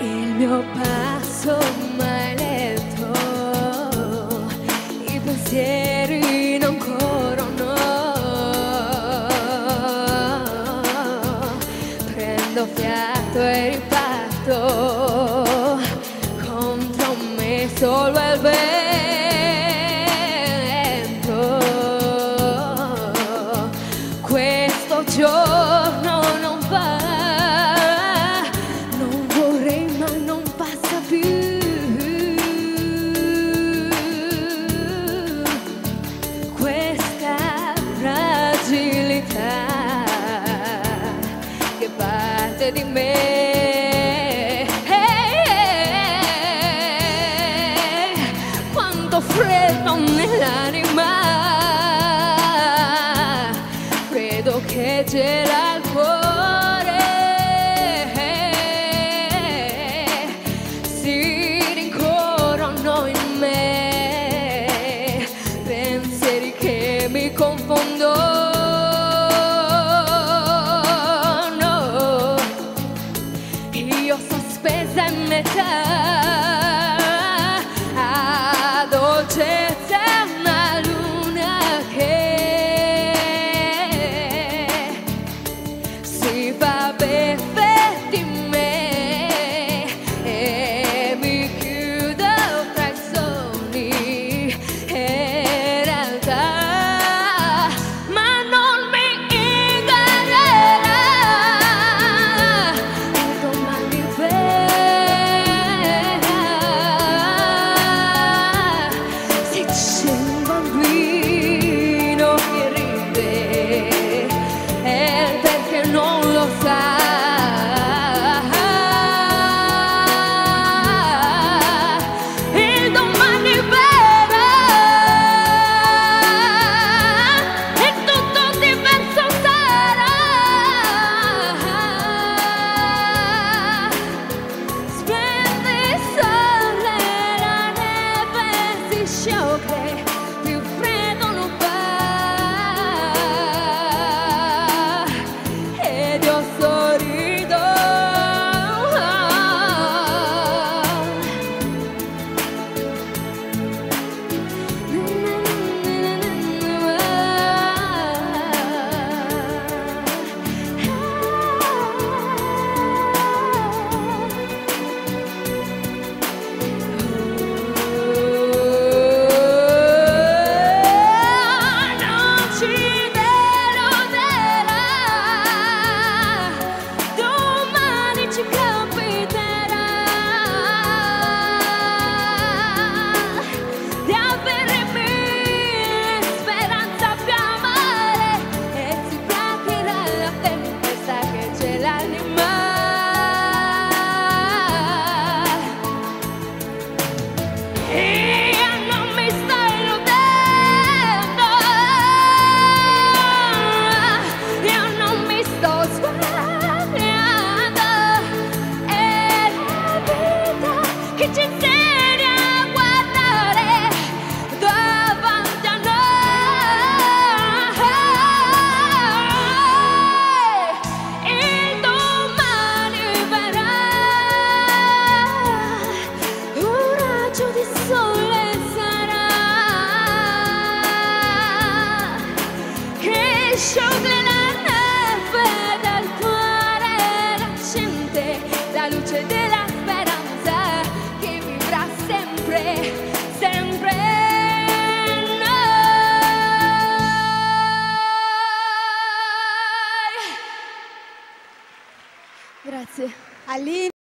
Il mio passo mai lento, i pensieri non corrono. Prendo fiato e riparto, contro me solo il vento. Questo. 그 계절 알고 show. la luce della speranza che vivrà sempre, sempre. Noi. Grazie. Aline.